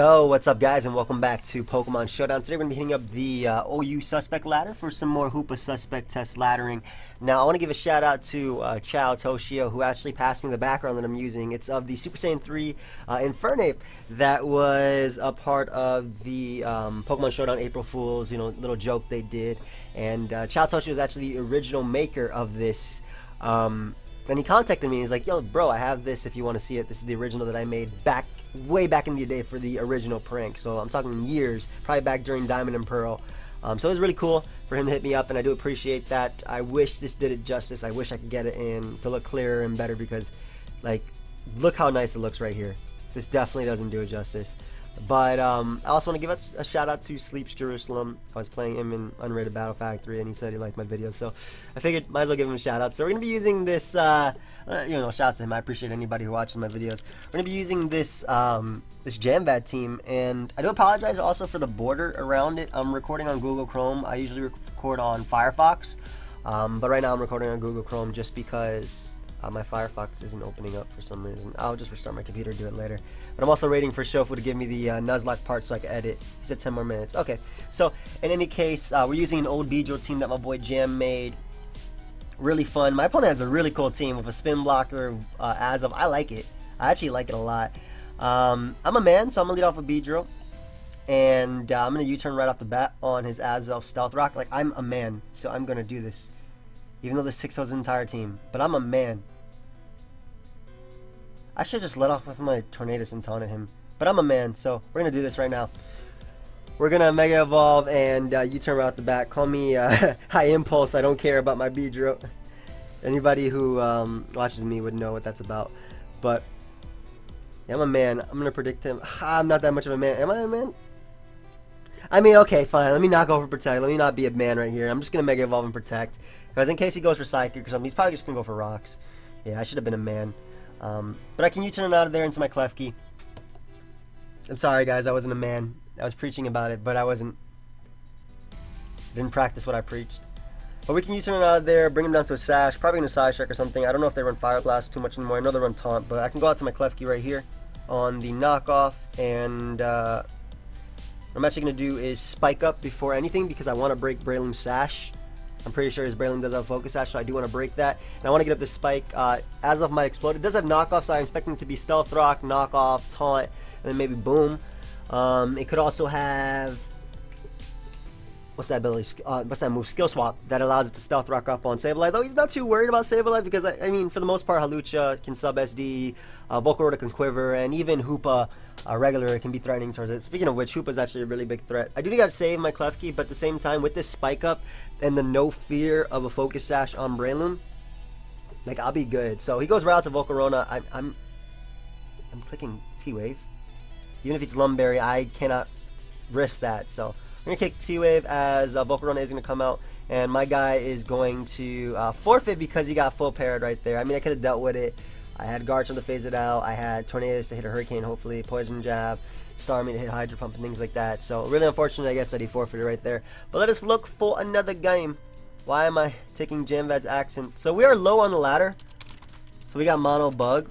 Oh, what's up guys and welcome back to Pokemon Showdown. Today we're going to be hitting up the uh, OU Suspect ladder for some more Hoopa Suspect test laddering. Now I want to give a shout out to uh, Chow Toshio who actually passed me the background that I'm using. It's of the Super Saiyan 3 uh, Infernape that was a part of the um, Pokemon Showdown April Fools, you know, little joke they did. And uh, Chow Toshio is actually the original maker of this um, and he contacted me. He's like, "Yo, bro, I have this. If you want to see it, this is the original that I made back way back in the day for the original prank. So I'm talking years, probably back during Diamond and Pearl. Um, so it was really cool for him to hit me up, and I do appreciate that. I wish this did it justice. I wish I could get it in to look clearer and better because, like, look how nice it looks right here. This definitely doesn't do it justice. But um, I also want to give a, a, shout out to Sleeps Jerusalem. I was playing him in Unrated Battle Factory, and he said he liked my videos, so I figured might as well give him a shout out. So we're gonna be using this, uh, uh, you know, shout out to him. I appreciate anybody who watches my videos. We're gonna be using this um, this Jamvad team, and I do apologize also for the border around it. I'm recording on Google Chrome. I usually record on Firefox, um, but right now I'm recording on Google Chrome just because uh, my Firefox isn't opening up for some reason. I'll just restart my computer, do it later. But I'm also waiting for Shofu to give me the uh, Nuzlocke part so I can edit. He said 10 more minutes. Okay, so in any case, uh, we're using an old Beedrill team that my boy Jam made. Really fun. My opponent has a really cool team with a spin blocker uh, as of. I like it. I actually like it a lot. Um, I'm a man, so I'm to lead off with Beedrill. And uh, I'm going to U-turn right off the bat on his Azelf Stealth Rock. Like, I'm a man, so I'm going to do this. Even though the 6 was the entire team. But I'm a man. I should just let off with my Tornadus and taunted him. But I'm a man, so we're going to do this right now. We're going to Mega Evolve, and uh, you turn around the back. Call me uh, High Impulse. I don't care about my Beedrill. Anybody who um, watches me would know what that's about. But, yeah, I'm a man. I'm going to predict him. I'm not that much of a man. Am I a man? I mean, okay, fine. Let me not go for Protect. Let me not be a man right here. I'm just going to Mega Evolve and Protect. Because in case he goes for Psychic or something, he's probably just going to go for Rocks. Yeah, I should have been a man. Um, but I can U-turn out of there into my Klefki. I'm sorry, guys. I wasn't a man. I was preaching about it, but I wasn't. Didn't practice what I preached. But we can U-turn out of there, bring him down to a Sash, probably in a Side Strike or something. I don't know if they run Fire Blast too much anymore. I know they run Taunt, but I can go out to my Klefki right here on the knockoff, and uh, I'm actually going to do is spike up before anything because I want to break Breloom's Sash. I'm pretty sure his Breloom does have Focus Sash, so I do want to break that. And I want to get up this Spike. Uh, Azelf might explode. It does have knockoff, so I'm expecting to be Stealth Rock, knockoff, Taunt, and then maybe Boom. Um, it could also have what's that ability? Uh, what's that move? Skill swap that allows it to stealth rock up on Sableye. Though he's not too worried about Sableye because I, I mean, for the most part, Hawlucha can sub SD, uh, Volcarona can quiver, and even Hoopa uh, regular can be threatening towards it. Speaking of which, Hoopa is actually a really big threat. I do I've saved my Klefki, but at the same time, with this spike up and the no fear of a focus sash on Breloom, like I'll be good. So he goes right out to Volcarona. I, I'm, I'm clicking T Wave. Even if it's Lum Berry, I cannot risk that. So we're going to kick T-Wave as uh, Volcarona is going to come out. And my guy is going to uh, forfeit because he got full paired right there. I mean, I could have dealt with it. I had Garchomp to phase it out. I had Tornadus to hit a Hurricane, hopefully. Poison Jab. Starmie to hit Hydro Pump and things like that. So really unfortunate, I guess, that he forfeited right there. But let us look for another game. Why am I taking Jamvad's accent? So we are low on the ladder. So we got Mono Bug.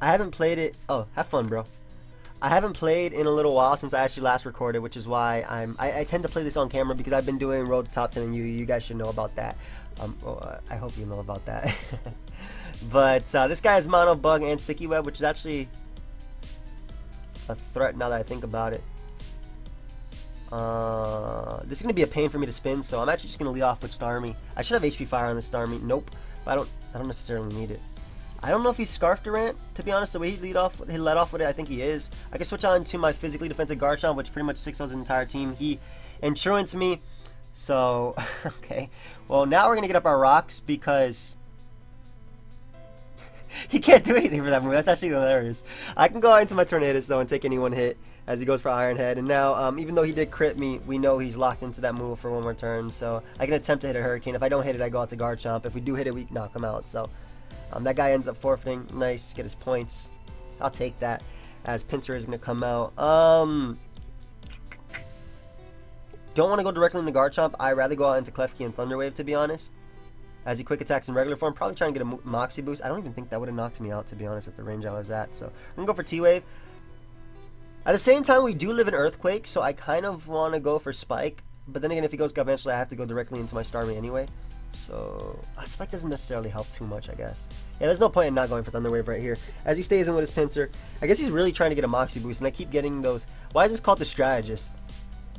I haven't played it. Oh, have fun, bro. I haven't played in a little while since I actually last recorded, which is why I'm. I, I, tend to play this on camera because I've been doing Road to Top 10 and you. You guys should know about that. Um, well, I hope you know about that. but uh, this guy is Mono Bug and Sticky Web, which is actually a threat now that I think about it. Uh, this is gonna be a pain for me to spin, so I'm actually just gonna lead off with Starmie. I should have HP Fire on the Starmie. Nope, I don't. I don't necessarily need it. I don't know if he's Scarf Durant, to be honest. The way he lead off, he led off with it, I think he is. I can switch on to my physically defensive Garchomp, which pretty much 6 his entire team. He insurance me. So, okay. Well, now we're going to get up our rocks because he can't do anything for that move. That's actually hilarious. I can go into my Tornadus, though, and take any one hit as he goes for Iron Head. And now, um, even though he did crit me, we know he's locked into that move for one more turn. So I can attempt to hit a Hurricane. If I don't hit it, I go out to Garchomp. If we do hit it, we knock him out. So um, that guy ends up forfeiting. Nice, get his points. I'll take that as Pinsir is going to come out. Um, don't want to go directly into Garchomp. I'd rather go out into Klefki and Thunder Wave, to be honest. As he quick attacks in regular form, probably trying to get a Moxie boost. I don't even think that would have knocked me out, to be honest, at the range I was at. So I'm going to go for T-Wave. At the same time, we do live in Earthquake, so I kind of want to go for Spike. But then again, if he goes eventually, I have to go directly into my Starmie anyway. So, Spike doesn't necessarily help too much, I guess. Yeah, there's no point in not going for Thunderwave right here. As he stays in with his Pinsir, I guess he's really trying to get a Moxie boost, and I keep getting those... Why is this called the Strategist?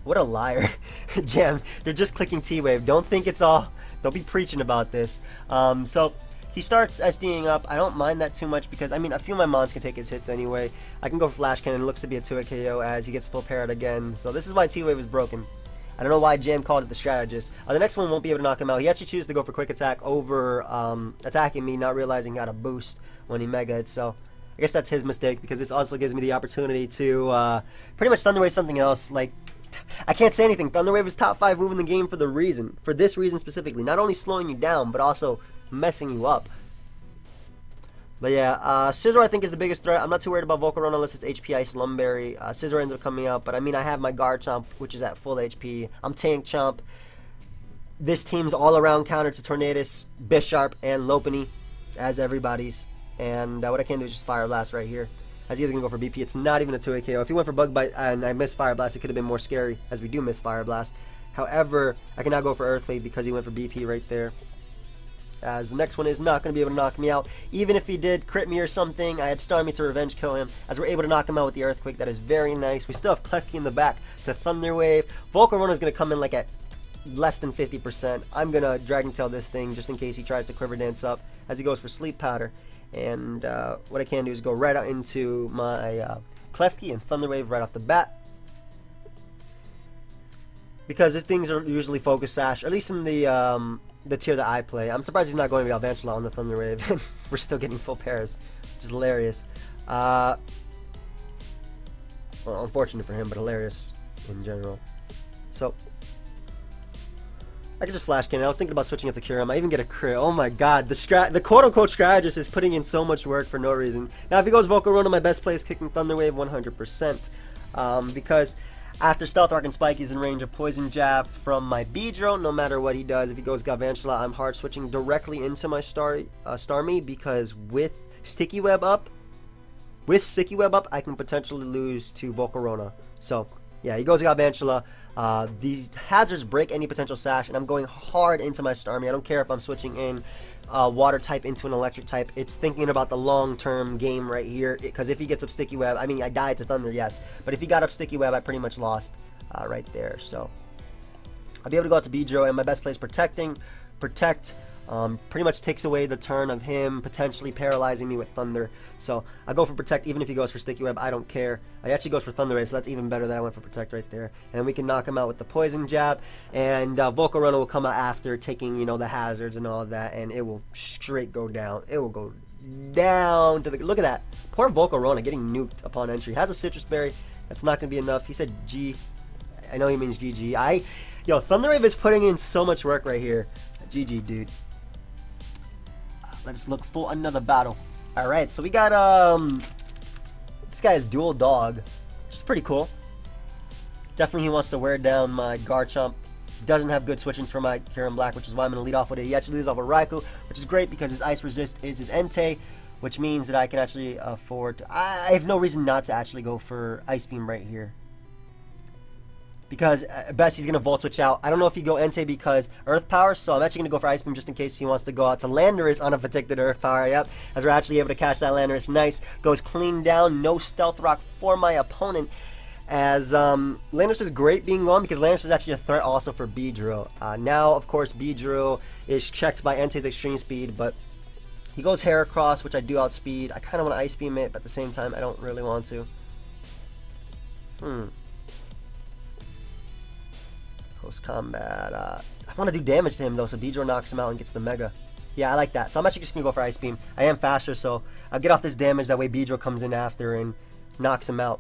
What a liar. Jam, you're just clicking T-Wave. Don't think it's all... Don't be preaching about this. Um, so, he starts SDing up. I don't mind that too much because, I mean, I feel my Mons can take his hits anyway. I can go for Flash Cannon. It looks to be a 2-hit KO as he gets full parrot again. So this is why T-Wave is broken. I don't know why Jam called it the strategist. Uh, the next one won't be able to knock him out. He actually chooses to go for quick attack over um, attacking me, not realizing got a boost when he mega it. So I guess that's his mistake because this also gives me the opportunity to uh, pretty much Thunderwave something else. Like I can't say anything. Thunderwave is top five move in the game for the reason, for this reason specifically. Not only slowing you down, but also messing you up. But yeah, uh, Scizor I think is the biggest threat. I'm not too worried about Volcarona unless it's HP Ice Lum Berry. Uh, Scizor ends up coming out, but I mean I have my Garchomp, which is at full HP. I'm Tank Chomp. This team's all-around counter to Tornadus, Bisharp, and Lopunny, as everybody's. And uh, what I can do is just Fire Blast right here. As he is going to go for BP, it's not even a 2 KO. If he went for Bug Bite and I missed Fire Blast, it could have been more scary, as we do miss Fire Blast. However, I cannot go for Earthquake because he went for BP right there as the next one is not going to be able to knock me out. Even if he did crit me or something, I had Star Starmie to revenge kill him, as we're able to knock him out with the Earthquake. That is very nice. We still have Klefki in the back to Thunder Wave. Volcarona is going to come in like at less than 50%. I'm going to Dragon Tail this thing just in case he tries to Quiver Dance up as he goes for Sleep Powder. And uh, what I can do is go right out into my uh, Klefki and Thunder Wave right off the bat because these things are usually focus sash, at least in the um, the tier that I play. I'm surprised he's not going Galvantula on the Thunder Wave. We're still getting full pairs, which is hilarious. Uh, well, unfortunate for him, but hilarious in general. So, I could just flash cannon. I was thinking about switching it to Kyurem. I even get a crit. Oh my god, the strat, the quote-unquote strategist is putting in so much work for no reason. Now, if he goes Volcarona, my best play is kicking Thunder Wave 100%. Um, because after Stealth Rock and Spike, he's in range of Poison Jab from my Beedrill. No matter what he does, if he goes Galvantula, I'm hard switching directly into my Star uh, Starmie because with Sticky Web up, with Sticky Web up, I can potentially lose to Volcarona. So, yeah, he goes Galvantula. Uh, the hazards break any potential sash, and I'm going hard into my Starmie. I don't care if I'm switching in uh, water type into an electric type. It's thinking about the long-term game right here. Because if he gets up Sticky Web, I mean, I died to Thunder, yes. But if he got up Sticky Web, I pretty much lost uh, right there. So I'll be able to go out to Beedrill, and my best play is Protecting. Protect um, pretty much takes away the turn of him potentially paralyzing me with Thunder. So I go for Protect even if he goes for Sticky Web. I don't care. He actually goes for Thunder Wave, so that's even better that I went for Protect right there. And we can knock him out with the Poison Jab. And uh, Volcarona will come out after taking, you know, the hazards and all that. And it will straight go down. It will go down to the... Look at that. Poor Volcarona getting nuked upon entry. Has a Sitrus Berry. That's not going to be enough. He said G. I know he means GG. I... Yo, Thunder Wave is putting in so much work right here. GG, dude. Let's look for another battle. Alright, so we got, um... This guy is dual dog, which is pretty cool. Definitely he wants to wear down my Garchomp. Doesn't have good switchings for my Kyurem Black, which is why I'm going to lead off with it. He actually leads off with Raikou, which is great because his Ice Resist is his Entei, which means that I can actually afford to, I have no reason not to actually go for Ice Beam right here because at best he's going to Volt Switch out. I don't know if he go Entei because Earth Power, so I'm actually going to go for Ice Beam just in case he wants to go out to Landorus on a protected Earth Power. Yep, as we're actually able to catch that Landorus. Nice. Goes clean down. No Stealth Rock for my opponent. As um, Landorus is great being gone because Landorus is actually a threat also for Beedrill. Uh, now, of course, Beedrill is checked by Entei's Extreme Speed, but he goes Heracross, which I do outspeed. I kind of want to Ice Beam it, but at the same time, I don't really want to. Hmm. Close combat. Uh, I want to do damage to him though, so Beedrill knocks him out and gets the Mega. Yeah, I like that. So I'm actually just going to go for Ice Beam. I am faster, so I'll get off this damage. That way Beedrill comes in after and knocks him out.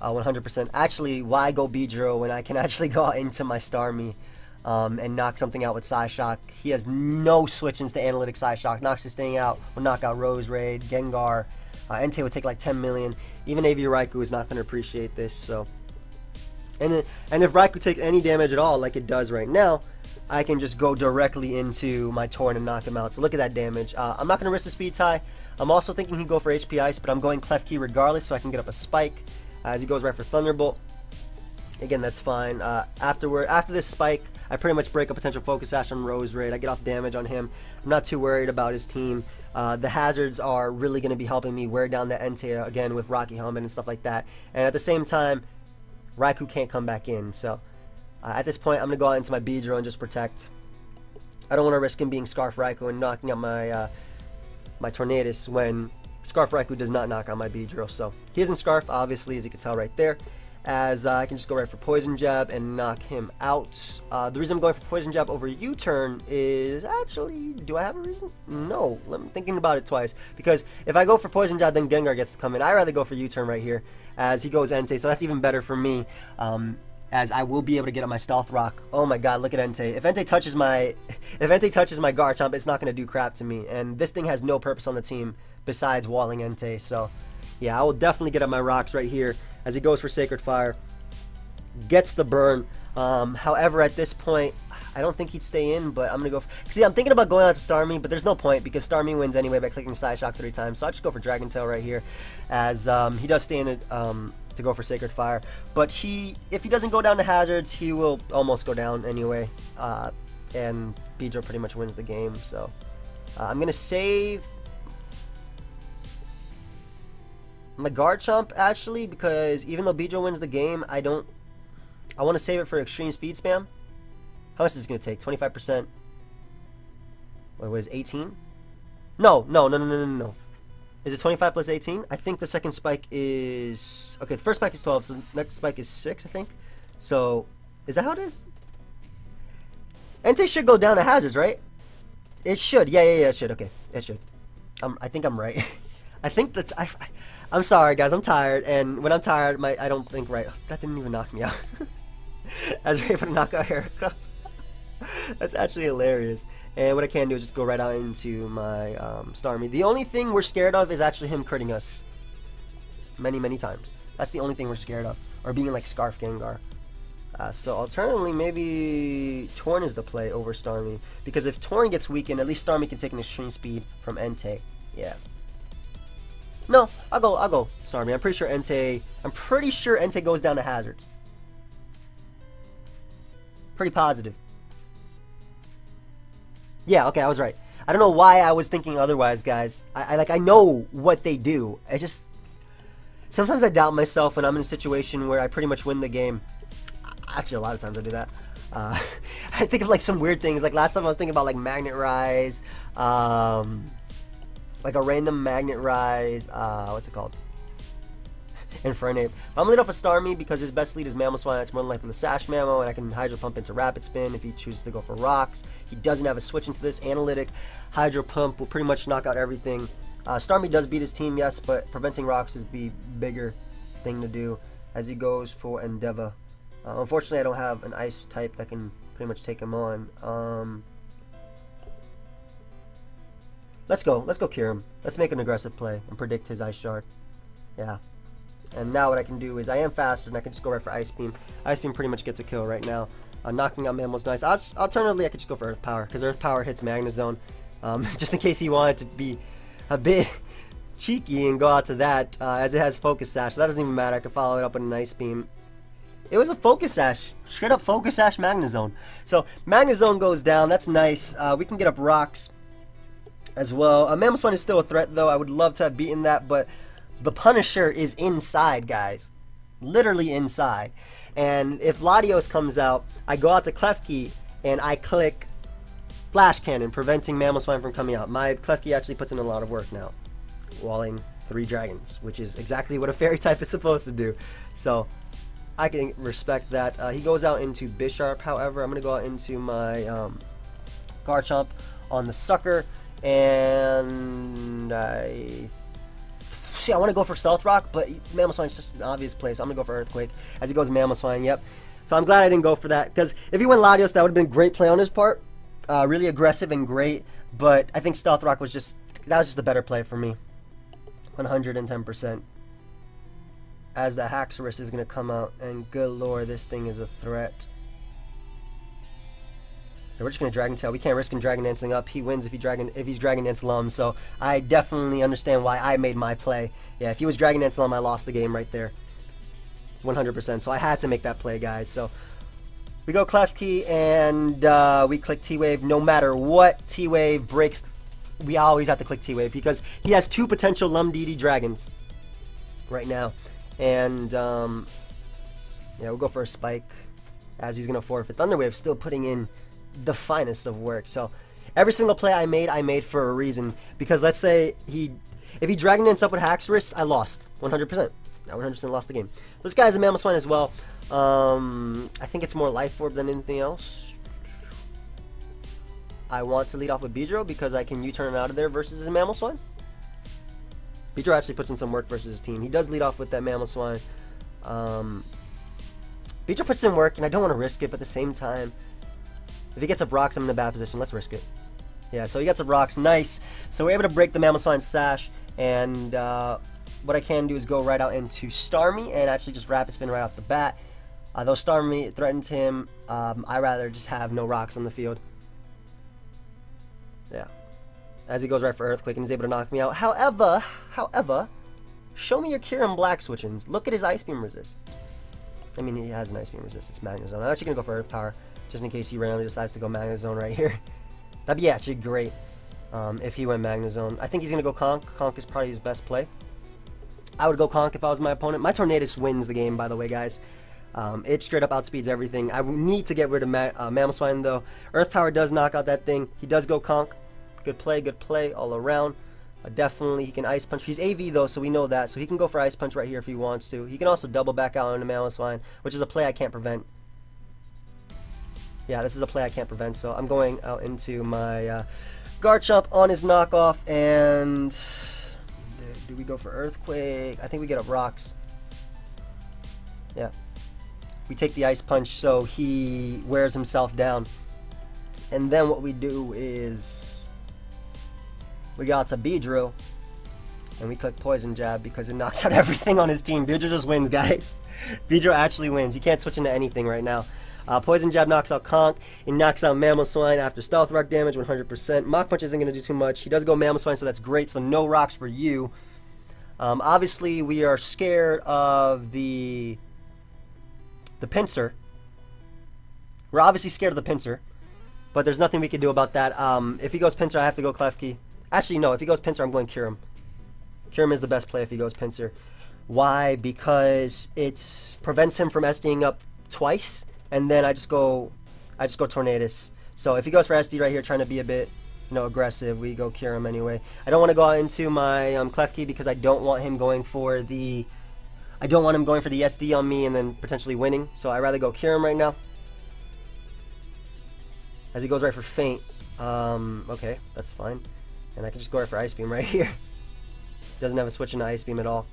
100%. Uh, actually, why go Beedrill when I can actually go out into my Starmie um, and knock something out with Psyshock? He has no switch-ins to Analytic Psyshock. Knocks this thing out. Will knock out Roserade, Gengar. Uh, Entei would take like 10 million. Even AV Raikou is not going to appreciate this, so... And, and if Raikou takes any damage at all, like it does right now, I can just go directly into my Torn and knock him out. So look at that damage. Uh, I'm not going to risk the speed tie. I'm also thinking he'd go for HP Ice, but I'm going Klefki regardless so I can get up a Spike. as he goes right for Thunderbolt. Again, that's fine. Uh, afterward, after this spike, I pretty much break a potential Focus Sash on Roserade. I get off damage on him. I'm not too worried about his team. Uh, the hazards are really going to be helping me wear down the Entei again with Rocky Helmet and stuff like that. And at the same time, Raikou can't come back in. So uh, at this point, I'm going to go out into my Beedrill and just protect. I don't want to risk him being Scarf Raikou and knocking out my uh, my Tornadus when Scarf Raikou does not knock out my Beedrill. So he isn't Scarf, obviously, as you can tell right there. As uh, I can just go right for Poison Jab and knock him out. Uh, the reason I'm going for Poison Jab over U-Turn is actually, do I have a reason? No, I'm thinking about it twice. Because if I go for Poison Jab, then Gengar gets to come in. I'd rather go for U-Turn right here as he goes Entei, so that's even better for me. Um, as I will be able to get on my Stealth Rock. Oh my god, look at Entei. If Entei touches my if Entei touches my Garchomp, it's not going to do crap to me. And this thing has no purpose on the team besides walling Entei. So, yeah, I will definitely get on my rocks right here as he goes for Sacred Fire. Gets the burn. Um, however, at this point, I don't think he'd stay in, but I'm going to go for... See, I'm thinking about going out to Starmie, but there's no point because Starmie wins anyway by clicking Psyshock three times. So I'll just go for Dragon Tail right here as um, he does stay in it. Um, to go for Sacred Fire. But he, if he doesn't go down to hazards, he will almost go down anyway. Uh, and Beedrill pretty much wins the game. So uh, I'm gonna save my Garchomp actually because even though Beedrill wins the game, I don't. I want to save it for extreme speed spam. How much is this gonna take? 25%. Wait, what is 18? No, no, no, no, no, no, no. Is it 25 plus 18? I think the second spike is... Okay, the first spike is 12, so next spike is 6, I think. So, is that how it is? Entei should go down to hazards, right? It should. Yeah, yeah, yeah, it should. Okay, it should. Um, I think I'm right. I think that's... I, I'm sorry, guys. I'm tired, and when I'm tired, my I don't think right. That didn't even knock me out. I was able to knock out Heracross. That's actually hilarious. And what I can do is just go right out into my um, Starmie. The only thing we're scared of is actually him critting us. Many, many times. That's the only thing we're scared of. Or being like Scarf Gengar. Uh, so alternatively, maybe Torn is the play over Starmie. Because if Torn gets weakened, at least Starmie can take an extreme speed from Entei. Yeah. No, I'll go, I'll go Sorry, man. I'm pretty sure Entei, I'm pretty sure Entei goes down to hazards. Pretty positive. Yeah, okay, I was right. I don't know why I was thinking otherwise, guys. I, I like I know what they do. I just sometimes I doubt myself when I'm in a situation where I pretty much win the game. Actually, a lot of times I do that. Uh, I think of like some weird things. Like last time I was thinking about like Magnet Rise, um, like a random Magnet Rise. Uh, what's it called? Infernape. I'm lead off a Starmie because his best lead is Mamoswine. It's more than likely the Sash Mammo, and I can Hydro Pump into Rapid Spin if he chooses to go for rocks. He doesn't have a switch into this. Analytic Hydro Pump will pretty much knock out everything. Uh, Starmie does beat his team, yes, but preventing rocks is the bigger thing to do as he goes for Endeavor. Uh, unfortunately, I don't have an ice type that can pretty much take him on. Um, let's go. Let's go Kyurem. Let's make an aggressive play and predict his ice shard. Yeah. And now what I can do is I am faster and I can just go right for Ice Beam. Ice Beam pretty much gets a kill right now. Uh, knocking out Mammo's nice. I'll just, alternatively, I could just go for Earth Power because Earth Power hits Magnezone. Um, just in case he wanted to be a bit cheeky and go out to that uh, as it has Focus Sash. So that doesn't even matter. I can follow it up with an Ice Beam. It was a Focus Sash. Straight up Focus Sash Magnezone. So Magnezone goes down. That's nice. Uh, we can get up rocks as well. Uh, Mamoswine is still a threat though. I would love to have beaten that, but the Punisher is inside, guys. Literally inside. And if Latios comes out, I go out to Klefki and I click Flash Cannon, preventing Mamoswine from coming out. My Klefki actually puts in a lot of work now. Walling three dragons, which is exactly what a fairy type is supposed to do. So I can respect that. Uh, he goes out into Bisharp, however. I'm going to go out into my um, Garchomp on the Sucker. And I See, I want to go for Stealth Rock, but Mamoswine is just an obvious place. so I'm to go for Earthquake. As he goes Mamoswine, yep. So I'm glad I didn't go for that, because if he went Latios, that would have been great play on his part. Uh, really aggressive and great, but I think Stealth Rock was just, that was just a better play for me. 110%. As the Haxorus is to come out, and good lord, this thing is a threat we're just gonna Dragon Tail. We can't risk him Dragon Dancing up. He wins if he Dragon if he's Dragon Dance Lum. So I definitely understand why I made my play. Yeah, if he was Dragon Dance Lum, I lost the game right there. 100%. So I had to make that play, guys. So we go Klefki and uh, we click T-Wave. No matter what T-Wave breaks, we always have to click T-Wave because he has two potential Lum DD Dragons right now. And um, yeah, we'll go for a Spike as he's going to forfeit. Thunderwave still putting in the finest of work. So every single play I made, I made for a reason. Because let's say he, if he Dragon Dance up with Haxorus, I lost 100%. I 100% lost the game. This guy's a Mammoth Swine as well. Um, I think it's more Life Orb than anything else. I want to lead off with Beedrill because I can U-turn out of there versus his Swine. Beedrill actually puts in some work versus his team. He does lead off with that Mamoswine. Um, Beedrill puts in work, and I don't want to risk it, but at the same time, if he gets up rocks, I'm in a bad position. Let's risk it. Yeah, so he gets up rocks. Nice. So we're able to break the Mamoswine Sash, and uh, what I can do is go right out into Starmie and actually just Rapid Spin right off the bat. Uh, though Starmie threatens him, um, I rather just have no rocks on the field. Yeah. As he goes right for Earthquake and he's able to knock me out. However, however, show me your Kyurem Black switchings. Look at his Ice Beam resist. I mean, he has an Ice Beam resist. It's Magnezone. I'm actually going to go for Earth Power just in case he randomly decides to go Magnezone right here. That'd be actually great um, if he went Magnezone. I think he's going to go Conk. Conk is probably his best play. I would go Conk if I was my opponent. My Tornadus wins the game, by the way, guys. Um, it straight up outspeeds everything. I need to get rid of Ma uh, Mamoswine, though. Earth Power does knock out that thing. He does go Conk. Good play, good play all around. Uh, definitely, he can Ice Punch. He's AV, though, so we know that. So he can go for Ice Punch right here if he wants to. He can also double back out on the Mamoswine, which is a play I can't prevent. Yeah, this is a play I can't prevent, so I'm going out into my uh, Garchomp on his knockoff, and do we go for Earthquake? I think we get up Rocks. Yeah. We take the Ice Punch so he wears himself down. And then what we do is we got to Beedrill and we click Poison Jab because it knocks out everything on his team. Beedrill just wins, guys. Beedrill actually wins. You can't switch into anything right now. Uh, Poison Jab knocks out Conk. It knocks out Mamoswine after Stealth Rock damage 100%. Mach Punch isn't going to do too much. He does go Mamoswine, so that's great. So no rocks for you. Um, obviously, we are scared of the the Pinsir. We're obviously scared of the Pinsir, but there's nothing we can do about that. Um, if he goes Pinsir, I have to go Klefki. Actually, no. If he goes Pinsir, I'm going Kyurem. Kyurem is the best play if he goes Pinsir. Why? Because it prevents him from SDing up twice, and then I just go, I just go Tornadus. So if he goes for SD right here, trying to be a bit you know, aggressive. We go Kyurem anyway. I don't want to go into my um, Klefki because I don't want him going for the... I don't want him going for the SD on me and then potentially winning. So I'd rather go Kyurem right now. As he goes right for Feint. Um, okay, that's fine. And I can just go right for Ice Beam right here. Doesn't have a switch into Ice Beam at all.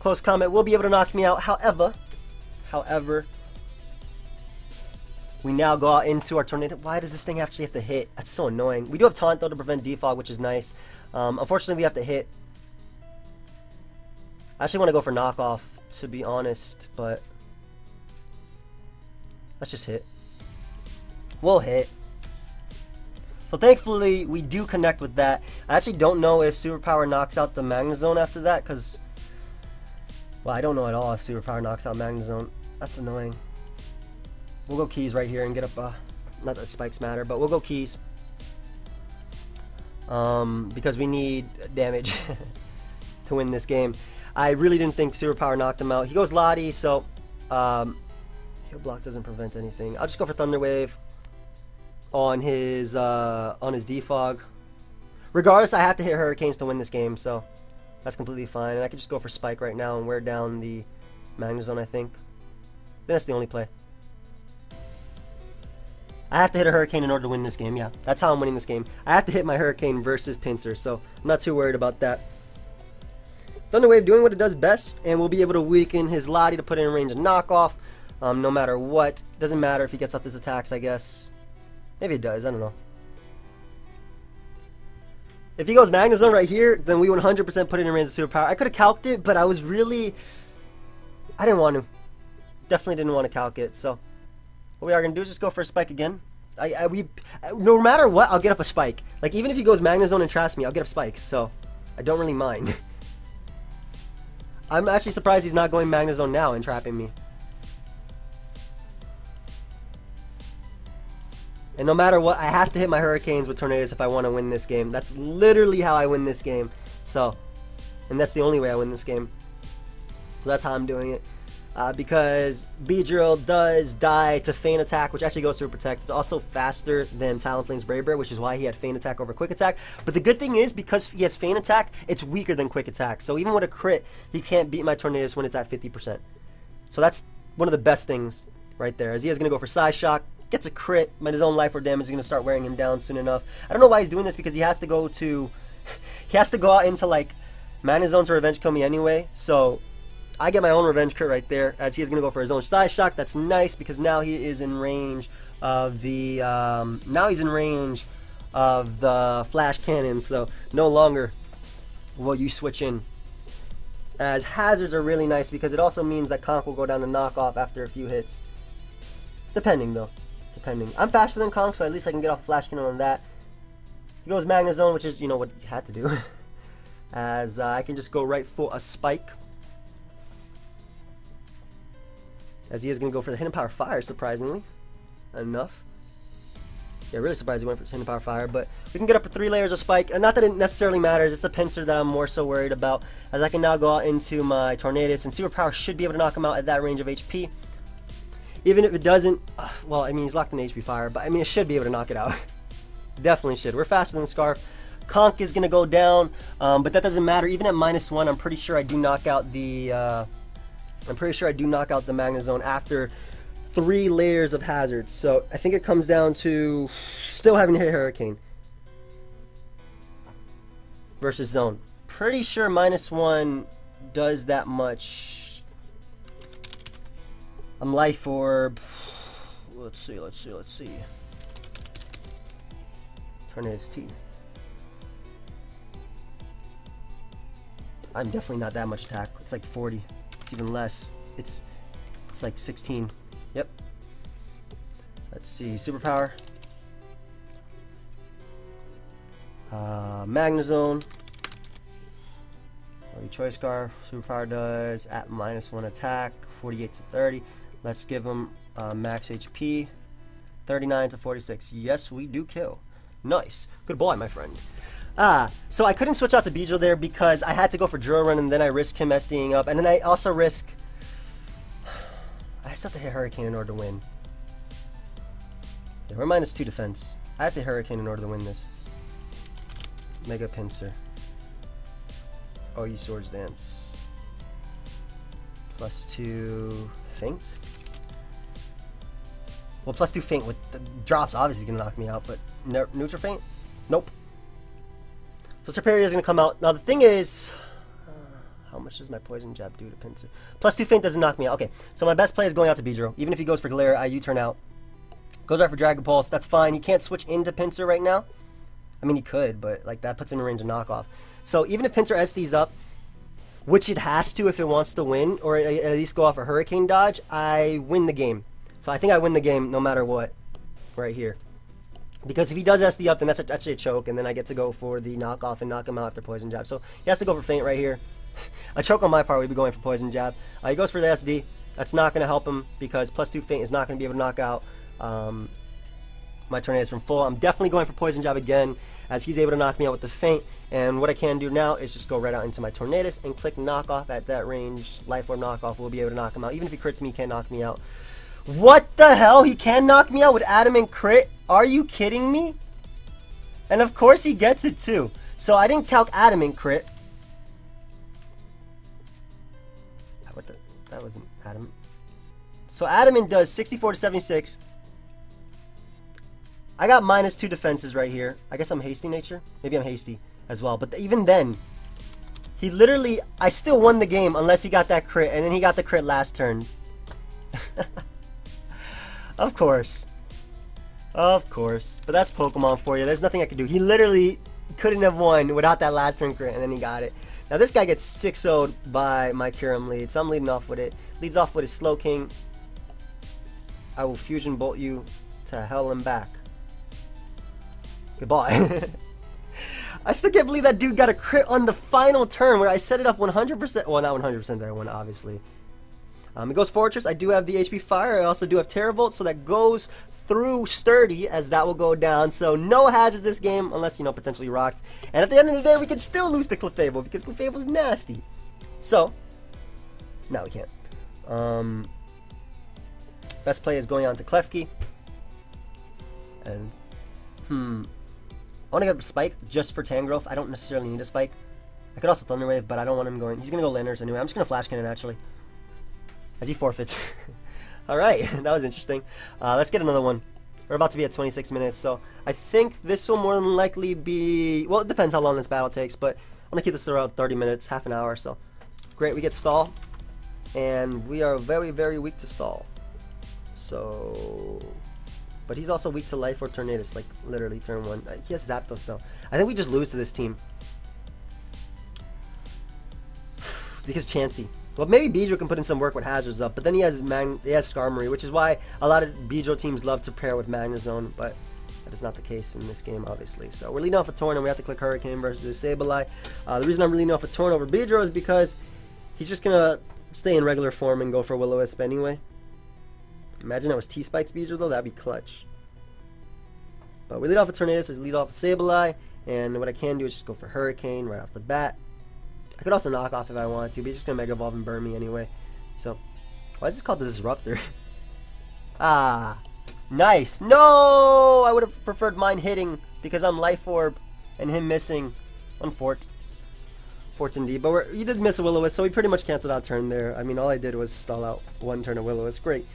Close Combat will be able to knock me out. However, however, we now go out into our tornado. Why does this thing actually have to hit? That's so annoying. We do have taunt though to prevent defog, which is nice. Um, unfortunately, we have to hit. I actually want to go for knockoff, to be honest, but let's just hit. We'll hit. So thankfully, we do connect with that. I actually don't know if Superpower knocks out the Magnezone after that, because... Well, I don't know at all if Superpower knocks out Magnezone. That's annoying. We'll go keys right here and get up, uh, not that spikes matter, but we'll go keys. Um, because we need damage to win this game. I really didn't think Superpower knocked him out. He goes Lottie, so um, Heal Block doesn't prevent anything. I'll just go for Thunder Wave on his uh, on his defog. Regardless, I have to hit Hurricanes to win this game, so that's completely fine. And I can just go for Spike right now and wear down the Magnezone, I think. That's the only play. I have to hit a Hurricane in order to win this game. Yeah, that's how I'm winning this game. I have to hit my Hurricane versus Pinsir, so I'm not too worried about that. Thunderwave doing what it does best, and we'll be able to weaken his Lottie to put in range of knockoff, um, no matter what. Doesn't matter if he gets off his attacks, I guess. Maybe it does, I don't know. If he goes Magnezone right here, then we 100% put it in range of Superpower. I could have calced it, but I was really... I didn't want to. Definitely didn't want to calc it, so... What we are going to do is just go for a spike again. I, I, we, no matter what, I'll get up a spike. Like, even if he goes Magnezone and traps me, I'll get up spikes, so I don't really mind. I'm actually surprised he's not going Magnezone now and trapping me. And no matter what, I have to hit my Hurricanes with Tornadus if I want to win this game. That's literally how I win this game. So, and that's the only way I win this game. So that's how I'm doing it. Uh, because Beedrill does die to Feint Attack, which actually goes through Protect. It's also faster than Talonflame's Brave Bird, which is why he had Feint Attack over Quick Attack. But the good thing is, because he has Feint Attack, it's weaker than Quick Attack. So even with a crit, he can't beat my Tornadus when it's at 50%. So that's one of the best things right there. As he is going to go for Psyshock, gets a crit, but his own Life Orb damage is going to start wearing him down soon enough. I don't know why he's doing this because he has to go to... he has to go out into, like, Magnezone to Revenge Kill me anyway. So I get my own revenge crit right there, as he is going to go for his own Psyshock. That's nice, because now he is in range of the, um, now he's in range of the Flash Cannon, so no longer will you switch in. As hazards are really nice, because it also means that Conk will go down to knock off after a few hits. Depending, though. Depending. I'm faster than Conk, so at least I can get off Flash Cannon on that. He goes Magnezone, which is, you know, what you had to do. as uh, I can just go right for a Spike. As he is going to go for the Hidden Power Fire, surprisingly. Enough. Yeah, really surprised he went for Hidden Power Fire, but we can get up to three layers of Spike. And not that it necessarily matters, it's the Pinsir that I'm more so worried about. As I can now go out into my Tornadus, and Super Power should be able to knock him out at that range of HP. Even if it doesn't, uh, well, I mean, he's locked in HP Fire, but I mean, it should be able to knock it out. Definitely should. We're faster than Scarf. Conk is going to go down, um, but that doesn't matter. Even at minus one, I'm pretty sure I do knock out the... Uh, I'm pretty sure I do knock out the Magnezone after three layers of hazards. So I think it comes down to still having to hit Hurricane versus Zone. Pretty sure minus one does that much. I'm Life Orb. Let's see, let's see, let's see. Tornadus T. I'm definitely not that much attack. It's like 40. It's even less. It's it's like 16. Yep. Let's see. Superpower. Uh, Magnezone. Or Choice Scarf. Superpower does at minus one attack. 48 to 30. Let's give him uh, max HP. 39 to 46. Yes, we do kill. Nice. Good boy, my friend. Ah, so I couldn't switch out to Beedrill there because I had to go for Drill Run and then I risk him SDing up. And then I also risk... I still have to hit Hurricane in order to win. Yeah, we're minus 2 defense. I have to hit Hurricane in order to win this. Mega Pinsir. Oh, you Swords Dance. Plus 2 Feint? Well, plus 2 Feint with the drops obviously going to knock me out, but neutral Feint? Nope. So Serperior is going to come out. Now the thing is, uh, how much does my Poison Jab do to Pinsir? Plus 2 Feint doesn't knock me out. Okay, so my best play is going out to Beedrill. Even if he goes for Galarian, I U-turn out. Goes right for Dragon Pulse. That's fine. He can't switch into Pinsir right now. I mean, he could, but like that puts him in range of knockoff. So even if Pinsir SD's up, which it has to if it wants to win, or at least go off a Hurricane dodge, I win the game. So I think I win the game no matter what, right here. Because if he does SD up, then that's actually a choke, and then I get to go for the knockoff and knock him out after Poison Jab. So he has to go for Feint right here. a choke on my part would be going for Poison Jab. Uh, he goes for the SD. That's not going to help him because plus 2 Feint is not going to be able to knock out um, my Tornadus from full. I'm definitely going for Poison Jab again as he's able to knock me out with the Feint. And what I can do now is just go right out into my Tornadus and click Knockoff at that range. Life Orb Knockoff will be able to knock him out. Even if he crits me, he can't knock me out. What the hell? He can knock me out with Adamant Crit? Are you kidding me? And of course he gets it too. So I didn't calc Adamant Crit. What the? That wasn't Adamant. So Adamant does 64 to 76. I got minus two defenses right here. I guess I'm hasty nature. Maybe I'm hasty as well. But even then, he literally, I still won the game unless he got that crit. And then he got the crit last turn. Of course. Of course. But that's Pokemon for you. There's nothing I could do. He literally couldn't have won without that last turn crit, and then he got it. Now this guy gets 6 0 by my Kyurem lead, so I'm leading off with it. Leads off with his Slowking. I will Fusion Bolt you to hell and back. Goodbye. I still can't believe that dude got a crit on the final turn where I set it up 100%. Well, not 100% that I won, obviously. Um, it goes Forretress. I do have the HP Fire. I also do have Teravolt, so that goes through Sturdy, as that will go down. So no hazards this game, unless, you know, potentially rocked. And at the end of the day, we can still lose to Clefable, because Clefable's nasty. So, no, we can't. Um, best play is going on to Klefki. And, hmm. I want to get a Spike just for Tangrowth. I don't necessarily need a Spike. I could also Thunder Wave, but I don't want him going. He's going to go Lanners anyway. I'm just going to Flash Cannon, actually as he forfeits. Alright, that was interesting. Uh, let's get another one. We're about to be at 26 minutes, so I think this will more than likely be... Well, it depends how long this battle takes, but I'm going to keep this around 30 minutes, half an hour, so... Great, we get stall. And we are very, very weak to stall. So... But he's also weak to Life Orb Tornadus, like literally turn one. Uh, he has Zapdos though. I think we just lose to this team. because Chansey. Well, maybe Beedrill can put in some work with Hazards up, but then he has Mag he has Skarmory, which is why a lot of Beedrill teams love to pair with Magnezone, but that is not the case in this game, obviously. So we're leading off a Torn, and we have to click Hurricane versus Sableye. Uh, the reason I'm leading off a Torn over Beedrill is because he's just going to stay in regular form and go for Will-O-Wisp anyway. Imagine that was T-Spikes Beedrill, though. That'd be clutch. But we lead off a Tornadus, is lead off a Sableye, and what I can do is just go for Hurricane right off the bat. I could also knock off if I wanted to, but he's just going to Mega Evolve and burn me anyway. So, why is this called the Disruptor? ah, nice. No! I would have preferred mine hitting because I'm Life Orb and him missing on Fort. Fort indeed. But you did miss a will so we pretty much canceled out turn there. I mean, all I did was stall out one turn of will Great.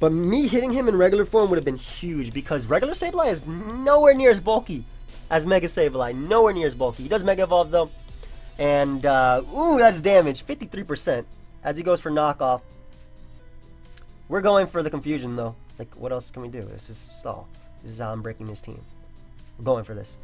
But me hitting him in regular form would have been huge because regular Sableye is nowhere near as bulky as Mega Sableye. Nowhere near as bulky. He does Mega Evolve though. And, uh, ooh, that's damage. 53% as he goes for knockoff. We're going for the confusion, though. Like, what else can we do? This is stall. This is how I'm breaking this team. We're going for this.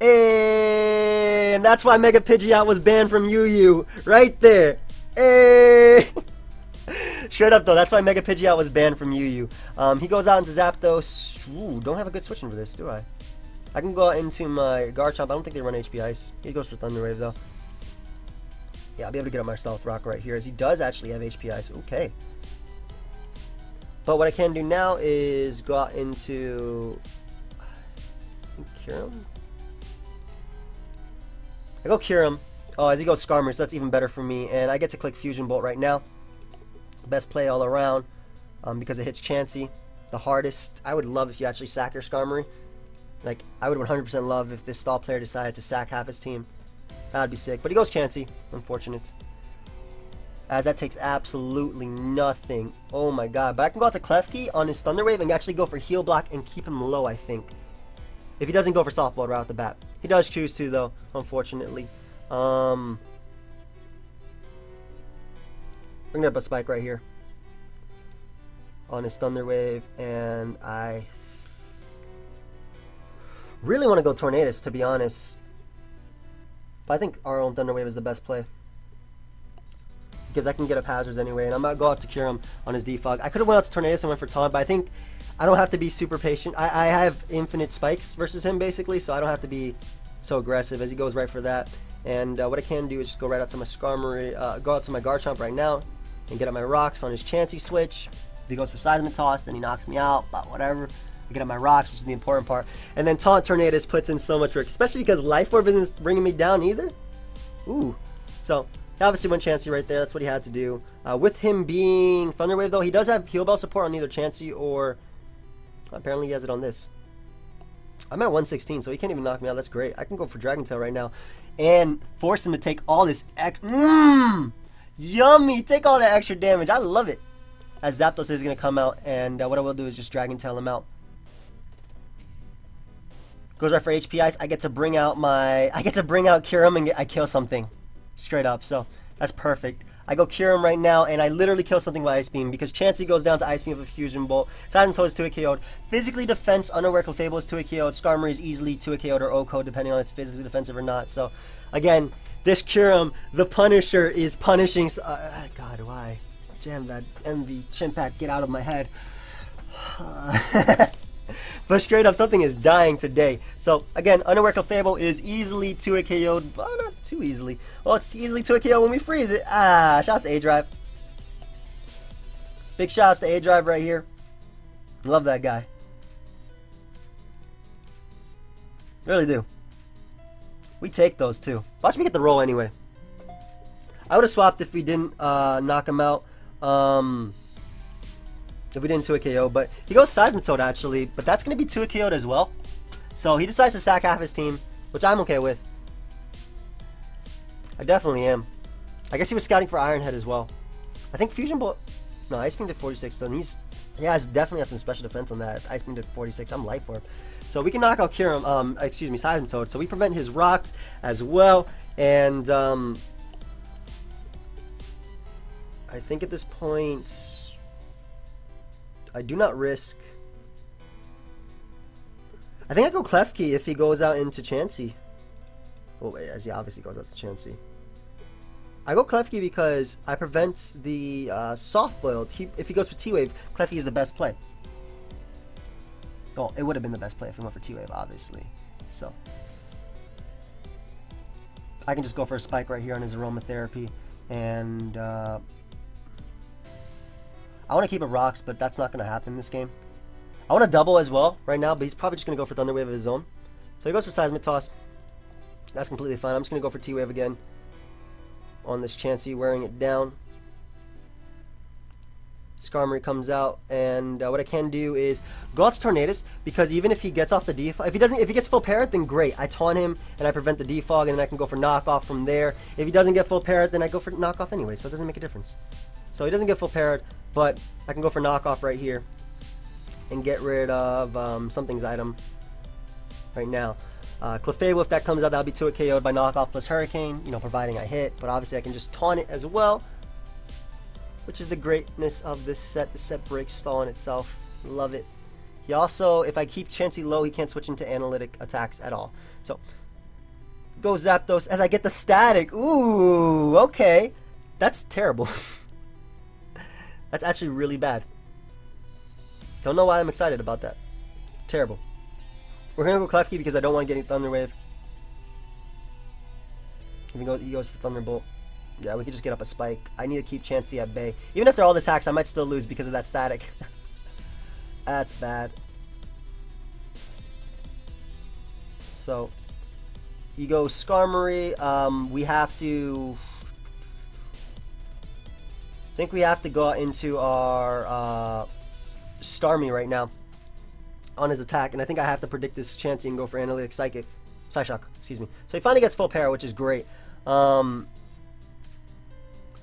And that's why Mega Pidgeot was banned from UU. Right there. Hey. Straight up, though. That's why Mega Pidgeot was banned from UU. Um, he goes out into Zapdos. Ooh, don't have a good switching for this, do I? I can go into my Garchomp. I don't think they run HP Ice. He goes for Thunder Wave, though. Yeah, I'll be able to get up my Stealth Rock right here, as he does actually have HP Ice. Okay. But what I can do now is go out into... Kyurem? I go Kyurem. Oh, as he goes Skarmory, so that's even better for me. And I get to click Fusion Bolt right now. Best play all around um, because it hits Chansey. The hardest. I would love if you actually sack your Skarmory. Like, I would 100% love if this stall player decided to sack half his team. That'd be sick. But he goes Chansey. Unfortunate. As that takes absolutely nothing. Oh my god. But I can go out to Klefki on his Thunder Wave and actually go for Heal Block and keep him low, I think. If he doesn't go for Soft-Boiled right off the bat. He does choose to, though, unfortunately. Um, bring up a Spike right here. On his Thunder Wave. And I Really want to go Tornadus, to be honest. But I think our own Thunder Wave is the best play. Because I can get up hazards anyway, and I'm going to go out to Kyurem on his defog. I could have went out to Tornadus and went for Taunt, but I think I don't have to be super patient. I, I have infinite spikes versus him, basically, so I don't have to be so aggressive as he goes right for that. And uh, what I can do is just go right out to my Skarmory, uh, go out to my Garchomp right now, and get up my rocks on his Chansey switch. If he goes for Seismic Toss, then he knocks me out, but whatever. Get on my rocks, which is the important part. And then Taunt Tornadus puts in so much work, especially because Life Orb isn't bringing me down either. Ooh. So, obviously one Chansey right there. That's what he had to do. Uh, with him being Thunder Wave, though, he does have Heal Bell support on either Chansey or... Apparently he has it on this. I'm at 116, so he can't even knock me out. That's great. I can go for Dragon Tail right now. And force him to take all this... Mmm! Yummy! Take all that extra damage. I love it. As Zapdos is going to come out, and uh, what I will do is just Dragon Tail him out. Goes right for HP Ice. I get to bring out my... I get to bring out Kyurem and get, I kill something. Straight up. So, that's perfect. I go Kyurem right now, and I literally kill something with Ice Beam, because Chansey goes down to Ice Beam with a Fusion Bolt. Silent is 2 KO'd. Physically defense, Unaware Clefable is 2 KO'd. Skarmory is easily 2 KO'd or OHKO, depending on it's physically defensive or not. So, again, this Kyurem, the Punisher, is punishing... Uh, God, why? Jam that MV Chimpact, get out of my head. but straight up, something is dying today. So again, Unaware Clefable is easily 2 KO'd. Well, not too easily. Well, it's easily 2 KO when we freeze it. Ah, shots to A-Drive. Big shots to A-Drive right here. Love that guy. Really do. We take those too. Watch me get the roll anyway. I would have swapped if we didn't uh, knock him out. Um, if we didn't 2 KO, but he goes Seismitoad actually, but that's going to be 2 KO'd as well. So he decides to sack half his team, which I'm okay with. I definitely am. I guess he was scouting for Iron Head as well. I think Fusion Bolt... No, Ice Beam did 46, so he's... Yeah, he's definitely has some special defense on that. Ice Beam did 46. I'm light for him. So we can knock out Kyurem, um, excuse me, Seismitoad. So we prevent his rocks as well. And, um... I think at this point... I do not risk... I think I go Klefki if he goes out into Chansey. Well, wait, as he obviously goes out to Chansey. I go Klefki because I prevent the uh, Soft-Boiled. He, if he goes for T Wave, Klefki is the best play. Well, it would have been the best play if he went for T Wave, obviously. So I can just go for a spike right here on his aromatherapy, and uh, I want to keep it rocks, but that's not going to happen in this game. I want to double as well right now, but he's probably just going to go for Thunder Wave of his own. So he goes for Seismic Toss. That's completely fine. I'm just going to go for T-Wave again on this Chansey, wearing it down. Skarmory comes out, and uh, what I can do is go out to Tornadus because even if he gets off the defog, if he doesn't, if he gets full para, then great. I taunt him and I prevent the defog, and then I can go for knockoff from there. If he doesn't get full para, then I go for knockoff anyway, so it doesn't make a difference. So he doesn't get full para, but I can go for knockoff right here and get rid of um, something's item right now. Uh, Clefable, if that comes out, that'll be 2 KO'd by knockoff plus Hurricane, you know, providing I hit. But obviously I can just taunt it as well, which is the greatness of this set. The set breaks stall in itself. Love it. He also, if I keep Chansey low, he can't switch into analytic attacks at all. So, go Zapdos as I get the static. Ooh, okay. That's terrible. That's actually really bad. Don't know why I'm excited about that. Terrible. We're gonna go Klefki because I don't want to get any Thunder Wave. Even go, he goes for Thunderbolt. Yeah, we could just get up a spike. I need to keep Chansey at bay. Even after all this hacks, I might still lose because of that static. That's bad. So, you go Skarmory. Um, we have to... I think we have to go into our uh, Starmie right now on his attack, and I think I have to predict this Chansey and go for Analytic Psychic. Psyshock, excuse me. So he finally gets full para, which is great. Um,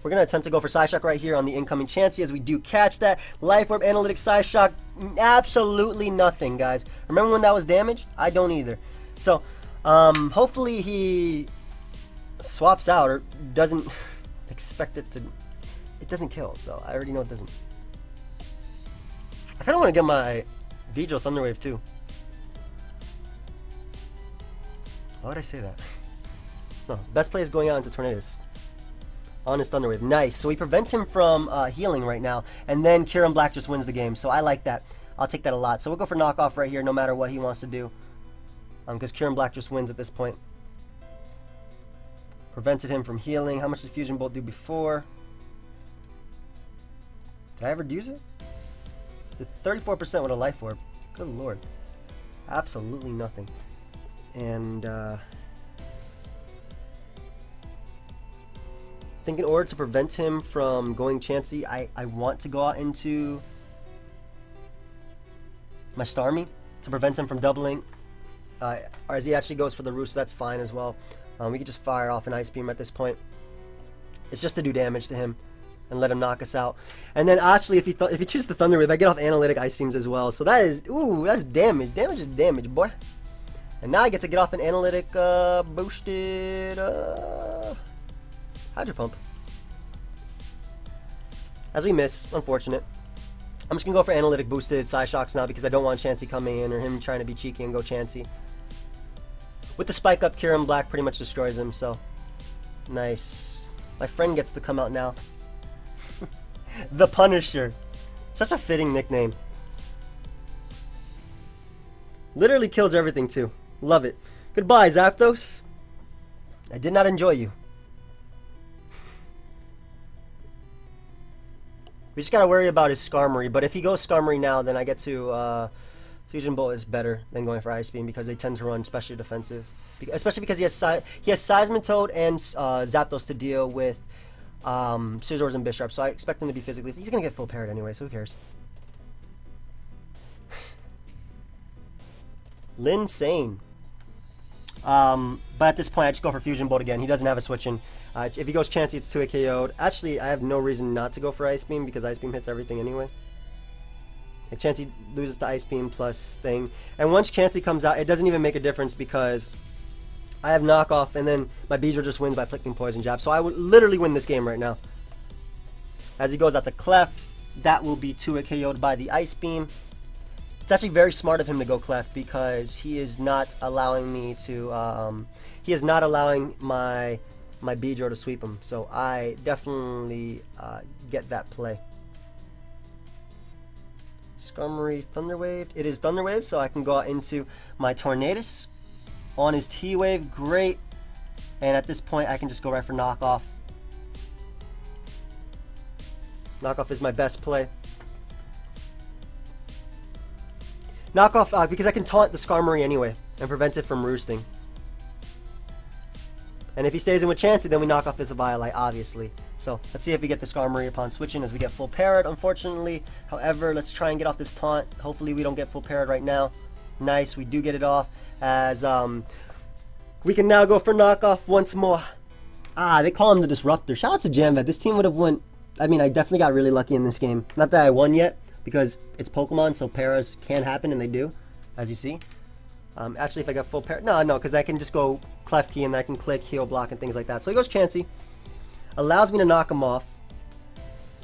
we're going to attempt to go for Psyshock right here on the incoming Chansey as we do catch that. Life Orb, Analytic Psyshock, absolutely nothing, guys. Remember when that was damage? I don't either. So, um, hopefully he swaps out or doesn't expect it to... It doesn't kill, so I already know it doesn't. I kind of want to get my Beedrill Thunderwave too. Why would I say that? no, best play is going out into Tornadus. On his Thunderwave. Nice. So he prevents him from uh, healing right now. And then Kyurem Black just wins the game. So I like that. I'll take that a lot. So we'll go for knockoff right here no matter what he wants to do. Because um, Kyurem Black just wins at this point. Prevented him from healing. How much did Fusion Bolt do before? Did I ever use it? The 34% with a life orb. Good lord. Absolutely nothing. And, uh... I think in order to prevent him from going Chansey, I, I want to go out into my Starmie to prevent him from doubling. Uh, or as he actually goes for the Roost, that's fine as well. Um, we could just fire off an Ice Beam at this point. It's just to do damage to him and let him knock us out. And then actually, if he if he chooses the Thunder Wave, I get off Analytic Ice Beams as well. So that is, ooh, that's damage. Damage is damage, boy. And now I get to get off an Analytic uh, boosted uh, Hydro Pump. As we miss, unfortunate. I'm just to go for Analytic boosted Psyshocks now because I don't want Chansey coming in or him trying to be cheeky and go Chansey. With the spike up, Kyurem Black pretty much destroys him, so nice. My friend gets to come out now. The Punisher. Such a fitting nickname. Literally kills everything too. Love it. Goodbye, Zapdos. I did not enjoy you. We just gotta worry about his Skarmory, but if he goes Skarmory now, then I get to, uh, Fusion Bolt is better than going for Ice Beam because they tend to run especially defensive. Especially because he has he has Seismitoad and uh, Zapdos to deal with um, Scizors and Bisharp, so I expect him to be physically... He's gonna get full para anyway, so who cares? Linsanne. Um, but at this point, I just go for Fusion Bolt again. He doesn't have a switch in. Uh, if he goes Chansey, it's 2 KO'd. Actually, I have no reason not to go for Ice Beam because Ice Beam hits everything anyway. And Chansey loses to Ice Beam plus thing. And once Chansey comes out, it doesn't even make a difference because I have knockoff, and then my Beedrill just wins by clicking Poison Jab. So I would literally win this game right now. As he goes out to Clef, that will be 2 KO'd by the Ice Beam. It's actually very smart of him to go Clef because he is not allowing me to, um, he is not allowing my my Beedrill to sweep him. So I definitely uh, get that play. Skarmory Thunderwave. It is Thunderwave, so I can go out into my Tornadus on his T-Wave. Great. And at this point, I can just go right for Knockoff. Knockoff is my best play. Knockoff, uh, because I can taunt the Skarmory anyway and prevent it from roosting. And if he stays in with Chansey, then we knock off his Eviolite, obviously. So let's see if we get the Skarmory upon switching as we get full para, unfortunately. However, let's try and get off this taunt. Hopefully we don't get full para right now. Nice, we do get it off as um, we can now go for knockoff once more. Ah, they call him the Disruptor. Shout out to Jamvet. This team would have won. I mean, I definitely got really lucky in this game. Not that I won yet, because it's Pokemon, so paras can happen, and they do, as you see. Um, actually, if I got full para, no, no, because I can just go Klefki and I can click heal block and things like that. So he goes Chansey, allows me to knock him off.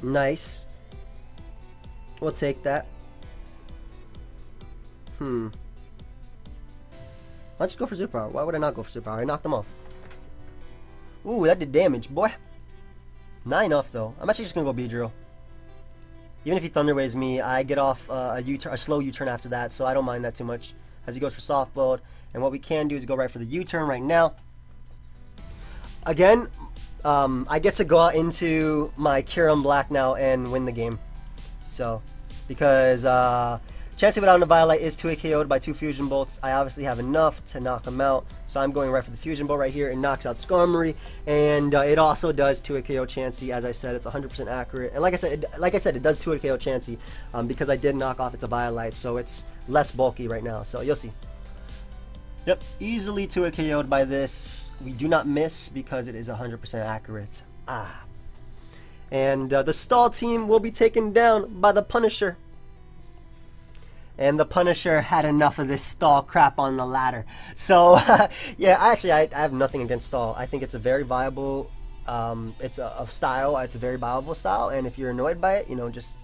Nice. We'll take that. Hmm. Why just go for superpower? Why would I not go for superpower? I knocked them off. Ooh, that did damage, boy. Not enough though. I'm actually just gonna go Beedrill. Even if he Thunder Waves me, I get off uh, a U-turn, a slow U-turn after that, so I don't mind that too much as he goes for Soft-Boiled. And what we can do is go right for the U-turn right now. Again, um, I get to go out into my Kyurem Black now and win the game. So, because uh, Chansey without Eviolite is 2 KO'd by two Fusion Bolts. I obviously have enough to knock him out, so I'm going right for the Fusion Bolt right here. It knocks out Skarmory, and uh, it also does 2 KO Chansey. As I said, it's 100% accurate. And like I said, it, like I said, it does 2 KO Chansey um, because I did knock off its Eviolite, so it's less bulky right now. So you'll see. Yep, easily 2 KO'd by this. We do not miss because it is 100% accurate. Ah. And uh, the stall team will be taken down by the Punisher and the Punisher had enough of this stall crap on the ladder. So, yeah, actually, I, I, have nothing against stall. I think it's a very viable, um, it's a, a, style. It's a very viable style, and if you're annoyed by it, you know, just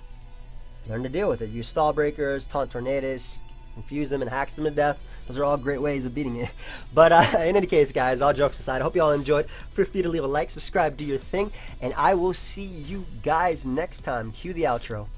learn to deal with it. Use stall breakers, taunt Tornadus, confuse them, and hacks them to death. Those are all great ways of beating it. But uh, in any case, guys, all jokes aside, I hope you all enjoyed. Feel free to leave a like, subscribe, do your thing, and I will see you guys next time. Cue the outro.